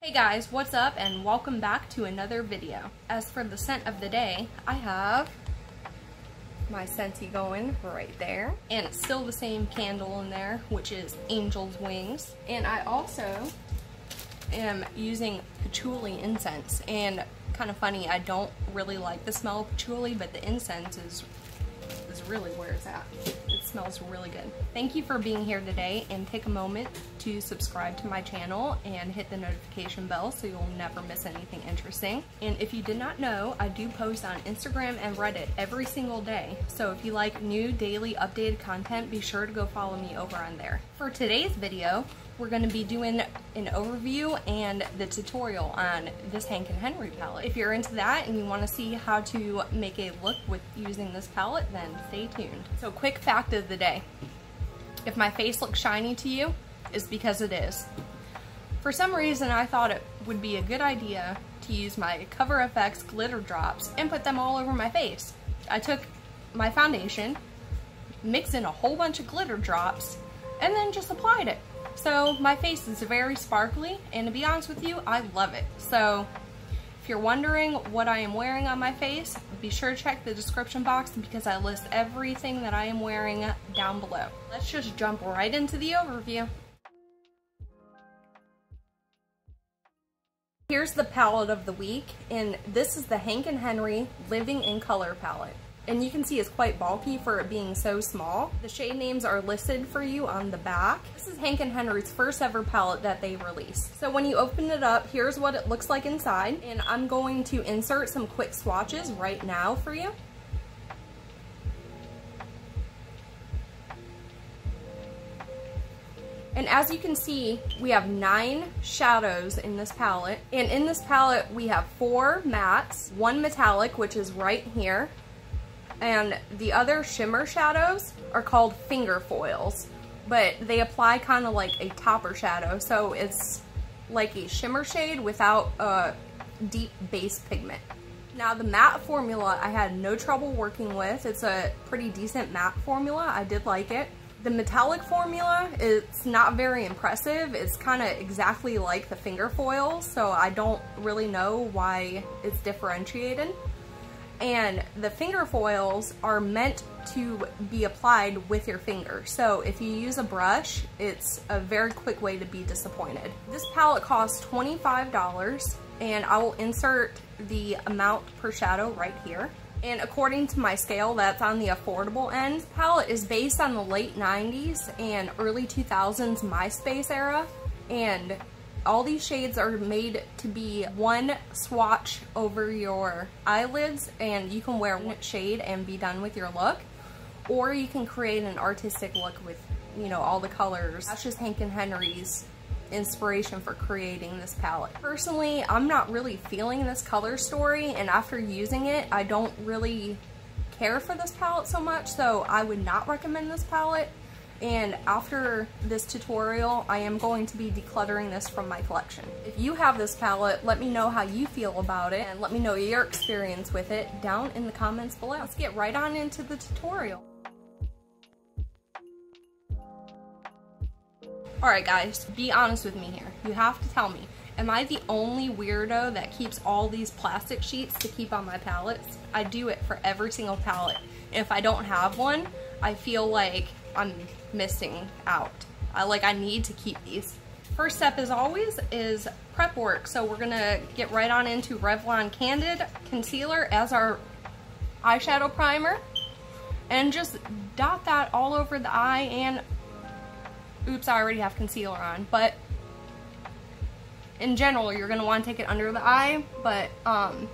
Hey guys, what's up and welcome back to another video. As for the scent of the day, I have my Scentsy going right there. And it's still the same candle in there, which is Angel's Wings. And I also am using patchouli incense. And kind of funny, I don't really like the smell of patchouli, but the incense is, is really where it's at. It smells really good. Thank you for being here today and take a moment to subscribe to my channel and hit the notification bell so you'll never miss anything interesting. And if you did not know, I do post on Instagram and Reddit every single day. So if you like new daily updated content, be sure to go follow me over on there. For today's video, we're going to be doing an overview and the tutorial on this Hank and Henry palette. If you're into that and you want to see how to make a look with using this palette, then stay tuned. So quick fact of the day. If my face looks shiny to you, is because it is. For some reason, I thought it would be a good idea to use my Cover FX glitter drops and put them all over my face. I took my foundation, mixed in a whole bunch of glitter drops, and then just applied it. So my face is very sparkly, and to be honest with you, I love it. So if you're wondering what I am wearing on my face, be sure to check the description box because I list everything that I am wearing down below. Let's just jump right into the overview. Here's the palette of the week, and this is the Hank and Henry Living in Color palette. And you can see it's quite bulky for it being so small. The shade names are listed for you on the back. This is Hank and Henry's first ever palette that they released. So when you open it up, here's what it looks like inside. And I'm going to insert some quick swatches right now for you. And as you can see, we have nine shadows in this palette. And in this palette, we have four mattes, one metallic, which is right here, and the other shimmer shadows are called finger foils, but they apply kind of like a topper shadow, so it's like a shimmer shade without a deep base pigment. Now the matte formula I had no trouble working with. It's a pretty decent matte formula. I did like it. The metallic formula, it's not very impressive. It's kind of exactly like the finger foil, so I don't really know why it's differentiated. And the finger foils are meant to be applied with your finger. So if you use a brush, it's a very quick way to be disappointed. This palette costs $25 and I will insert the amount per shadow right here. And according to my scale, that's on the affordable end. Palette is based on the late 90s and early 2000s MySpace era. And all these shades are made to be one swatch over your eyelids and you can wear one shade and be done with your look. Or you can create an artistic look with, you know, all the colors. That's just Hank and Henry's inspiration for creating this palette. Personally, I'm not really feeling this color story and after using it, I don't really care for this palette so much, so I would not recommend this palette. And after this tutorial, I am going to be decluttering this from my collection. If you have this palette, let me know how you feel about it and let me know your experience with it down in the comments below. Let's get right on into the tutorial. Alright guys, be honest with me here. You have to tell me, am I the only weirdo that keeps all these plastic sheets to keep on my palettes? I do it for every single palette. And if I don't have one, I feel like I'm missing out. I like I need to keep these. First step as always is prep work. So we're gonna get right on into Revlon Candid Concealer as our eyeshadow primer and just dot that all over the eye and oops I already have concealer on but in general you're gonna want to take it under the eye but um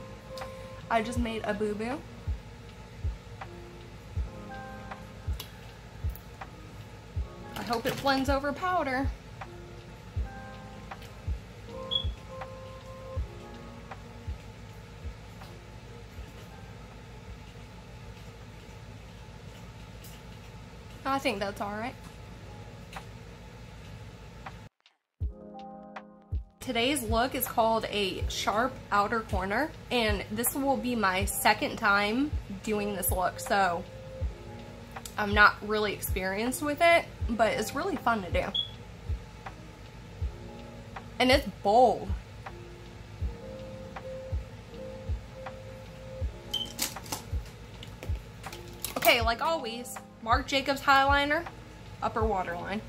I just made a boo-boo hope it blends over powder. I think that's alright. Today's look is called a sharp outer corner and this will be my second time doing this look so I'm not really experienced with it, but it's really fun to do. And it's bold. Okay, like always, Marc Jacobs Highliner, upper waterline.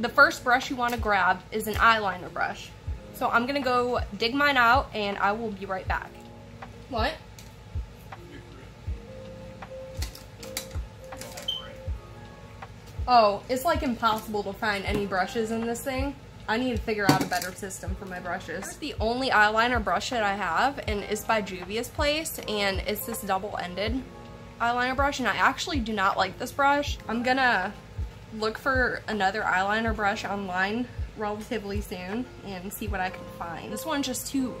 The first brush you want to grab is an eyeliner brush. So I'm gonna go dig mine out and I will be right back. What? Oh, it's like impossible to find any brushes in this thing. I need to figure out a better system for my brushes. The only eyeliner brush that I have and it's by Juvia's Place and it's this double-ended eyeliner brush and I actually do not like this brush. I'm gonna look for another eyeliner brush online relatively soon and see what I can find. This one's just too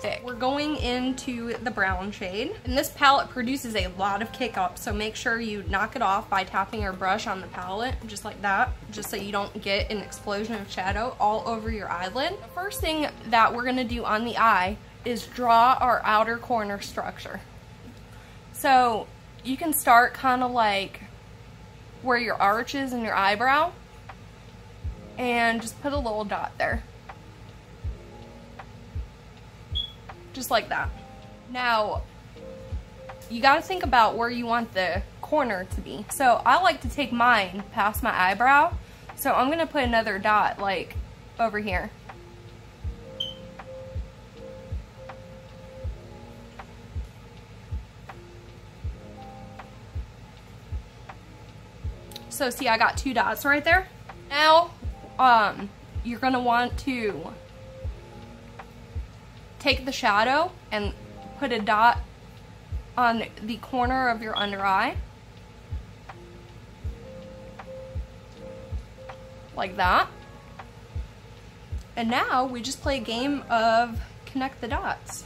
thick. We're going into the brown shade and this palette produces a lot of kick up so make sure you knock it off by tapping your brush on the palette just like that just so you don't get an explosion of shadow all over your eyelid. The first thing that we're gonna do on the eye is draw our outer corner structure. So you can start kind of like where your arch is in your eyebrow and just put a little dot there. Just like that. Now, you gotta think about where you want the corner to be. So I like to take mine past my eyebrow. So I'm gonna put another dot like over here. So see, I got two dots right there. Now, um, you're gonna want to take the shadow and put a dot on the corner of your under eye. Like that. And now we just play a game of connect the dots.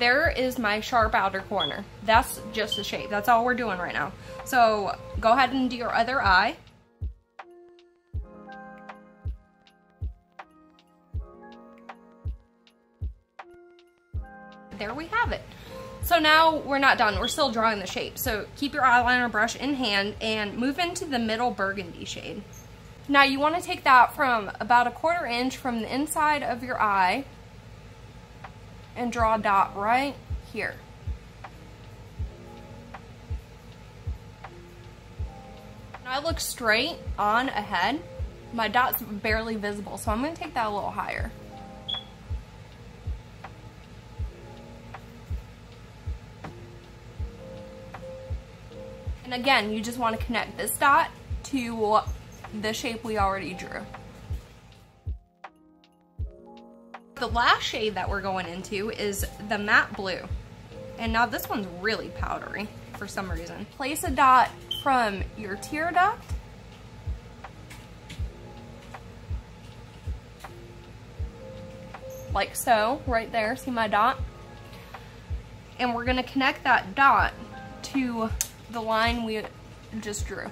There is my sharp outer corner. That's just the shape. That's all we're doing right now. So go ahead and do your other eye. There we have it. So now we're not done. We're still drawing the shape. So keep your eyeliner brush in hand and move into the middle burgundy shade. Now you want to take that from about a quarter inch from the inside of your eye and draw a dot right here. I look straight on ahead, my dot's barely visible, so I'm going to take that a little higher. And again, you just want to connect this dot to the shape we already drew. The last shade that we're going into is the matte blue. And now this one's really powdery for some reason. Place a dot from your tear duct like so, right there, see my dot? And we're gonna connect that dot to the line we just drew.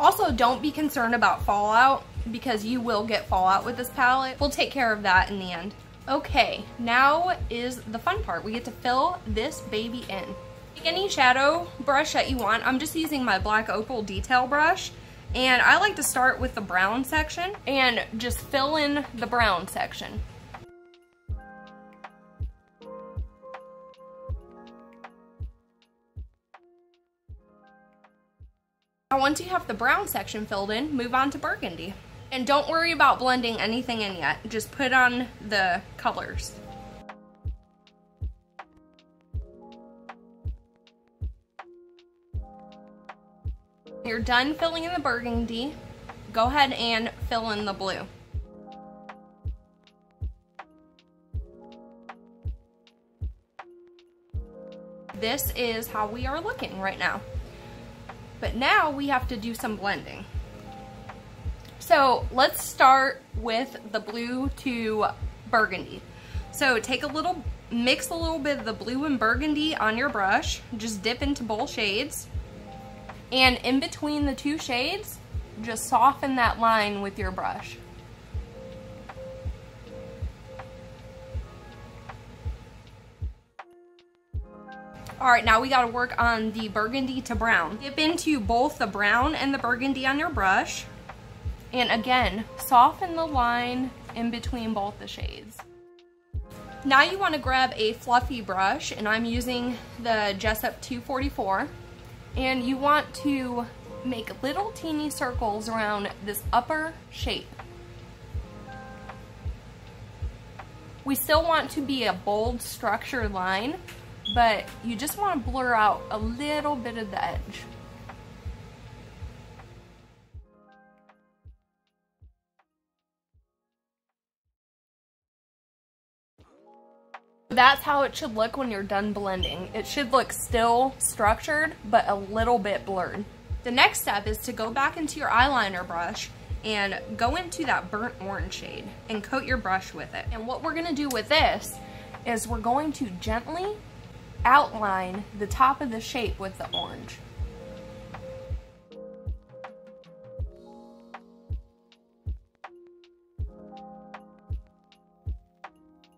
Also, don't be concerned about fallout because you will get fallout with this palette. We'll take care of that in the end. Okay, now is the fun part. We get to fill this baby in. Take any shadow brush that you want. I'm just using my black opal detail brush. And I like to start with the brown section and just fill in the brown section. Now once you have the brown section filled in, move on to burgundy. And don't worry about blending anything in yet. Just put on the colors. You're done filling in the burgundy. Go ahead and fill in the blue. This is how we are looking right now. But now we have to do some blending. So let's start with the blue to burgundy. So take a little, mix a little bit of the blue and burgundy on your brush. Just dip into both shades. And in between the two shades, just soften that line with your brush. All right, now we gotta work on the burgundy to brown. Dip into both the brown and the burgundy on your brush. And again, soften the line in between both the shades. Now you wanna grab a fluffy brush, and I'm using the Jessup 244. And you want to make little teeny circles around this upper shape. We still want to be a bold structure line, but you just want to blur out a little bit of the edge. That's how it should look when you're done blending. It should look still structured, but a little bit blurred. The next step is to go back into your eyeliner brush and go into that burnt orange shade and coat your brush with it. And what we're gonna do with this is we're going to gently outline the top of the shape with the orange.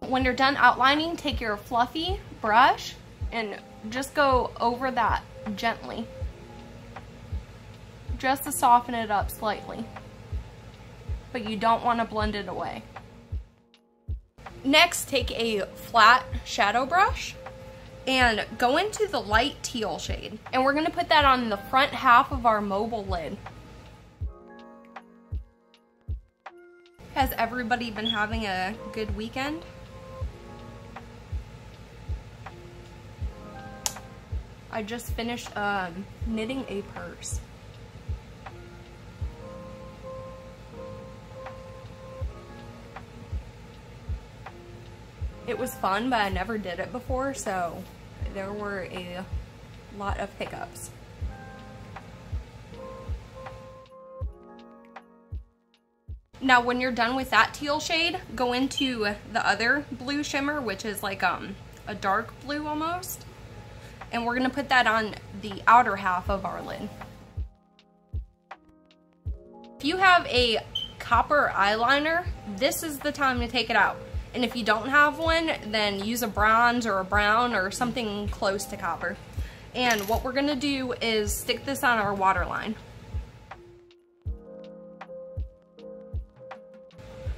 When you're done outlining, take your fluffy brush and just go over that gently. Just to soften it up slightly. But you don't want to blend it away. Next, take a flat shadow brush and go into the light teal shade. And we're gonna put that on the front half of our mobile lid. Has everybody been having a good weekend? I just finished um, knitting a purse. It was fun, but I never did it before, so there were a lot of hiccups. Now when you're done with that teal shade, go into the other blue shimmer, which is like um, a dark blue almost. And we're gonna put that on the outer half of our lid. If you have a copper eyeliner, this is the time to take it out. And if you don't have one, then use a bronze or a brown or something close to copper. And what we're gonna do is stick this on our waterline.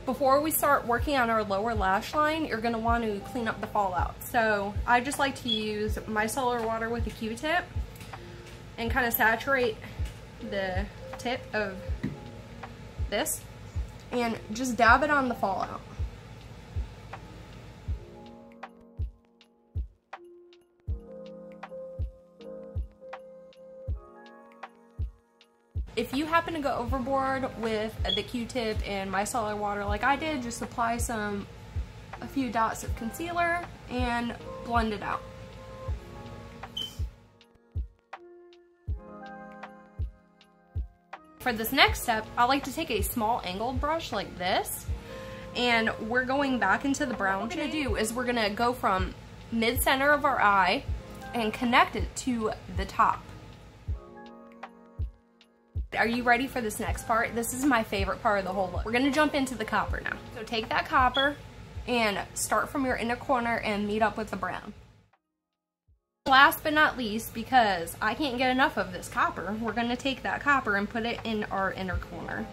Before we start working on our lower lash line, you're gonna want to clean up the fallout. So I just like to use micellar water with a Q-tip and kind of saturate the tip of this and just dab it on the fallout. You happen to go overboard with the Q-tip and micellar water like I did, just apply some, a few dots of concealer and blend it out. For this next step, I like to take a small angled brush like this and we're going back into the brown. What we're gonna do is we're gonna go from mid-center of our eye and connect it to the top. Are you ready for this next part? This is my favorite part of the whole look. We're gonna jump into the copper now. So take that copper and start from your inner corner and meet up with the brown. Last but not least, because I can't get enough of this copper, we're gonna take that copper and put it in our inner corner.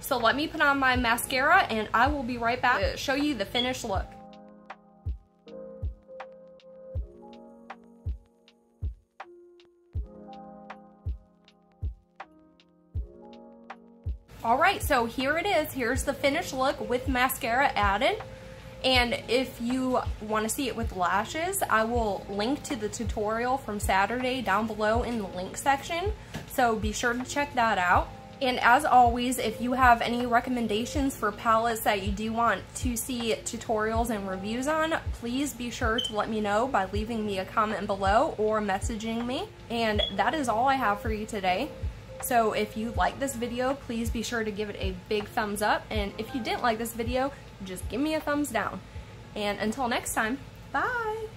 So let me put on my mascara and I will be right back to show you the finished look. All right, so here it is. Here's the finished look with mascara added. And if you want to see it with lashes, I will link to the tutorial from Saturday down below in the link section. So be sure to check that out. And as always, if you have any recommendations for palettes that you do want to see tutorials and reviews on, please be sure to let me know by leaving me a comment below or messaging me. And that is all I have for you today. So if you like this video, please be sure to give it a big thumbs up. And if you didn't like this video, just give me a thumbs down. And until next time, bye!